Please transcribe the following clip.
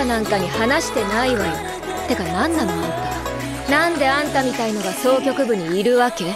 たなんかに話してないわよ。てか何なのあんた。なんであんたみたいのが総局部にいるわけ？